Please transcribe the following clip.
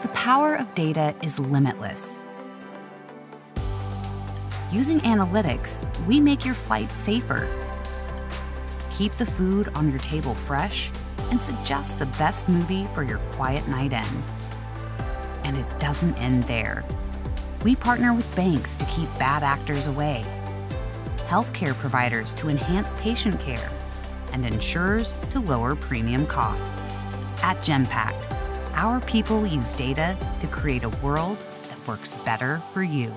The power of data is limitless. Using analytics, we make your flight safer, keep the food on your table fresh, and suggest the best movie for your quiet night in. And it doesn't end there. We partner with banks to keep bad actors away, healthcare providers to enhance patient care, and insurers to lower premium costs. At Genpact, our people use data to create a world that works better for you.